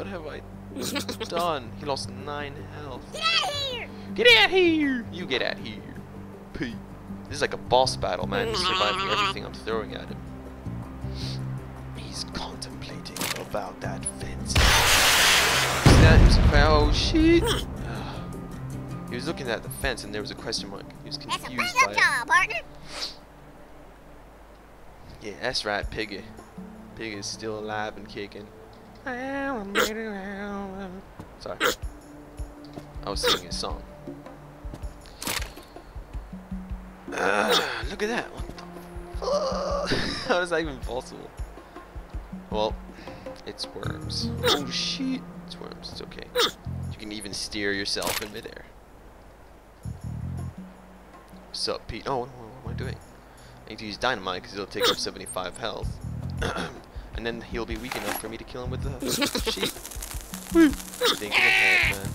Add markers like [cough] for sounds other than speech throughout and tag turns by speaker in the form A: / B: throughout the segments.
A: What have I [laughs] done? He lost 9 health.
B: Get out of here!
A: Get out here! You get out here. Pete. This is like a boss battle, man. He's surviving everything I'm throwing at him. He's contemplating about that fence. Oh shit! [sighs] he was looking at the fence and there was a question mark. He was
B: That's a
A: confused by
B: up partner.
A: Yeah, that's right, Piggy. Piggy is still alive and kicking. Sorry. I was singing a song. Ah, look at that. What the fuck? [laughs] How is that even possible? Well, it's worms. Oh shit. It's worms. It's okay. You can even steer yourself in midair. What's up, Pete? Oh, what, what am I doing? I need to use dynamite because it'll take up 75 health. [clears throat] and then he'll be weak enough for me to kill him with the [laughs] sheep. Thinking ahead, man.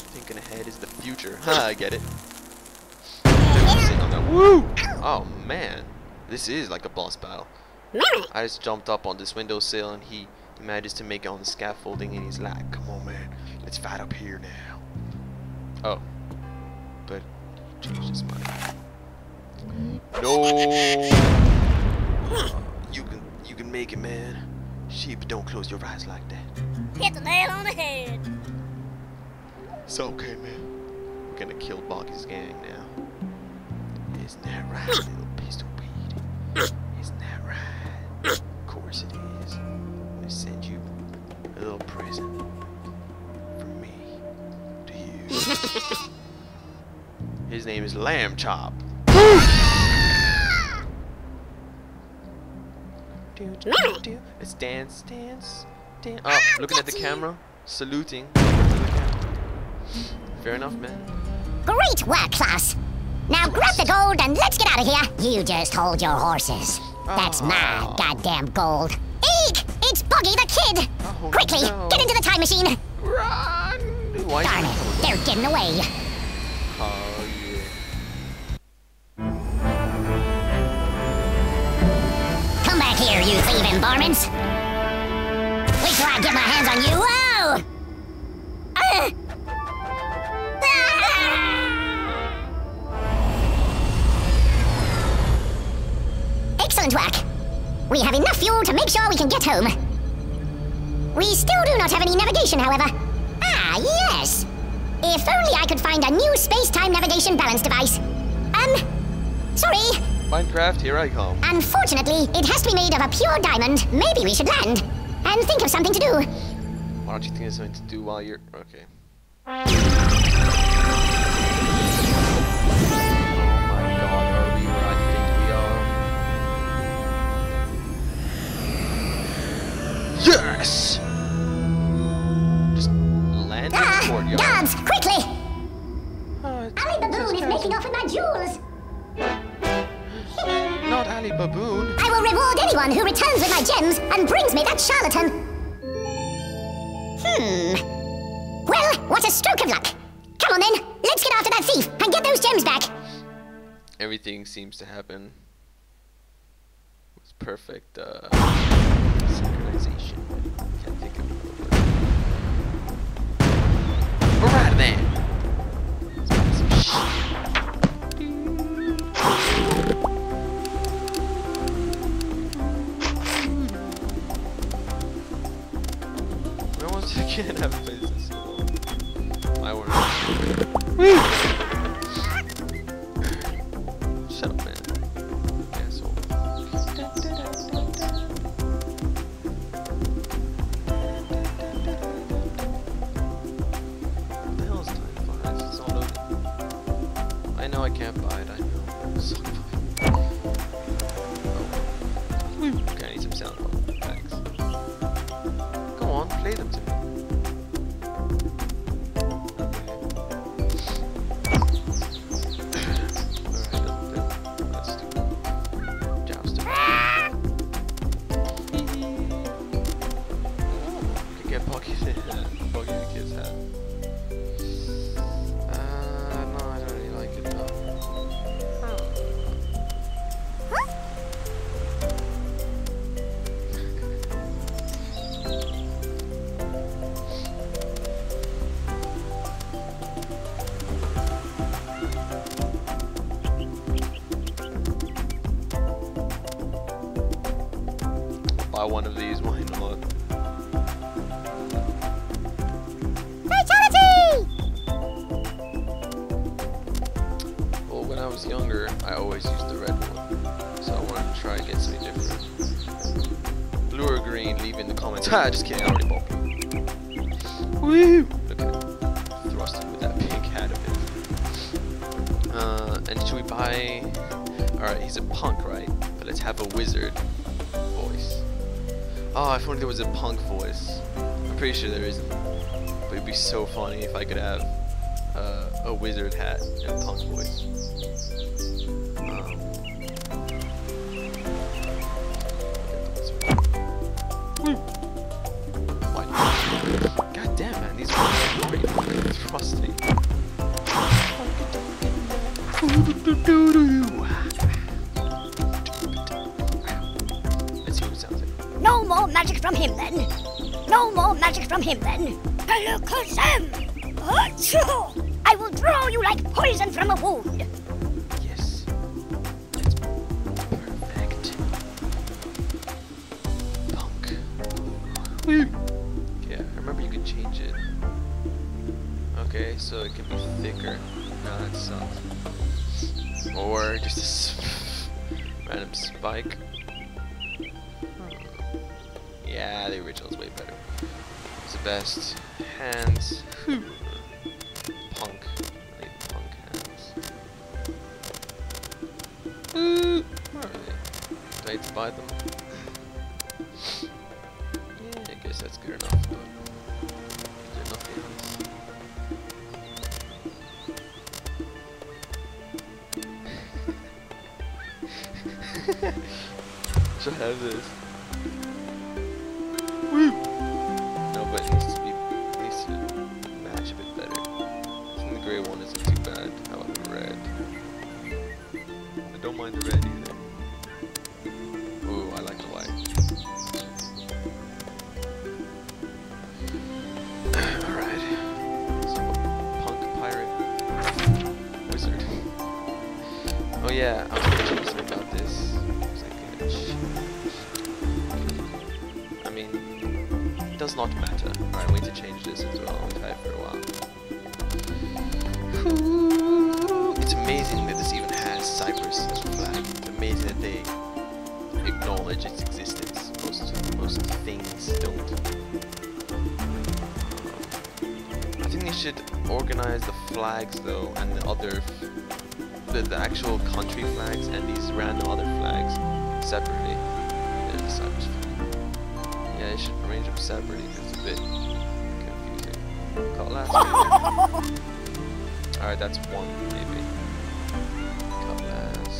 A: Thinking ahead is the future. Ha, I get it. Woo! Oh man, this is like a boss battle. I just jumped up on this windowsill and he manages to make it on the scaffolding and he's like, come on man, let's fight up here now. Oh. But he changed his mind. No [laughs] You can you can make it man. Sheep don't close your eyes like that.
B: Hit the nail on the head.
A: It's okay man. We're gonna kill Boggy's gang now. Isn't that right, [coughs] little pistol Pete? Isn't that right? Of course it is. I'm gonna send you a little present from me to you. [laughs] His name is Lamb Chop. Do. Let's dance, dance, dance. Ah, oh, looking at the camera, saluting. Fair enough, man.
B: Great work, class. Now grab the gold and let's get out of here. You just hold your horses. That's my
A: ah.
B: goddamn gold. Eek! It's Buggy the Kid!
A: Oh,
B: Quickly,
A: no.
B: get into the time machine!
A: Run! Why
B: Darn it, they're getting away.
A: Oh
B: here, you thieving varmints! Wait till I get my hands on you! Whoa! Ah! Ah! Excellent work! We have enough fuel to make sure we can get home. We still do not have any navigation, however. Ah, yes! If only I could find a new space-time navigation balance device. Um, sorry,
A: Minecraft, here I come.
B: Unfortunately, it has to be made of a pure diamond. Maybe we should land and think of something to do.
A: Why don't you think of something to do while you're okay? Not Baboon.
B: I will reward anyone who returns with my gems and brings me that charlatan. Hmm. Well, what a stroke of luck. Come on then, let's get after that thief and get those gems back.
A: Everything seems to happen with perfect uh, synchronization. [laughs] We can't so long. My word. Shut up, man. Asshole. What the hell is time flies? It's all loaded. I know I can't buy it, buy one of these. Why not?
B: Fatality!
A: Well, when I was younger, I always used the red one. So I wanted to try and get something different. Blue or green, leave in the comments. Ha, just kidding, I already bought blue. Woo! Look at it. Thrust with that pink hat of his. Uh, and should we buy... Alright, he's a punk, right? But let's have a wizard. Oh, if only there was a punk voice. I'm pretty sure there isn't. But it'd be so funny if I could have uh, a wizard hat and punk voice.
B: Magic from him then. Alakazam! Achoo! I will draw you like poison from a wound.
A: Yes. That's perfect. Punk. Yeah, I remember you could change it. Okay, so it can be thicker. No, that sucks. Or just a random spike. Hmm. Yeah, the original's way better. The best. Hands. Whew. Punk. I need punk hands. Ooh, where are they? Do I need to buy them? Yeah, I guess that's good enough, but is there nothing? Should [laughs] I have this? Does not matter. Alright, we need to change this as well. We've had it for a while. Hmm. It's amazing that this even has Cyprus as a flag. It's amazing that they acknowledge its existence. Most most things don't. I think they should organize the flags though, and the other, the, the actual country flags and these random other flags separately. There's the Cyprus flag. Yeah, they should arrange separately because a bit confusing. Cutlass. [laughs] Alright, that's one maybe. Cutlass.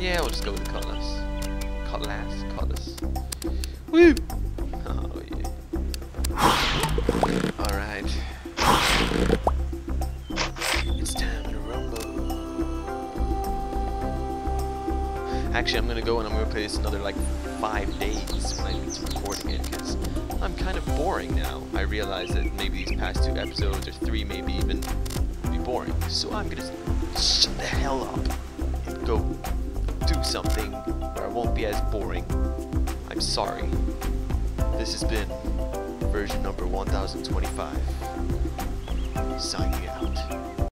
A: Yeah, we'll just go with the cutlass. Cutlass, cutlass. Woo! Oh yeah. Alright. It's time to rumble. Actually, I'm gonna go and I'm gonna play this another like five days when I recording it I'm kind of boring now. I realize that maybe these past two episodes or three maybe even be boring. So I'm gonna shut the hell up and go do something where I won't be as boring. I'm sorry. This has been version number 1025. Signing out.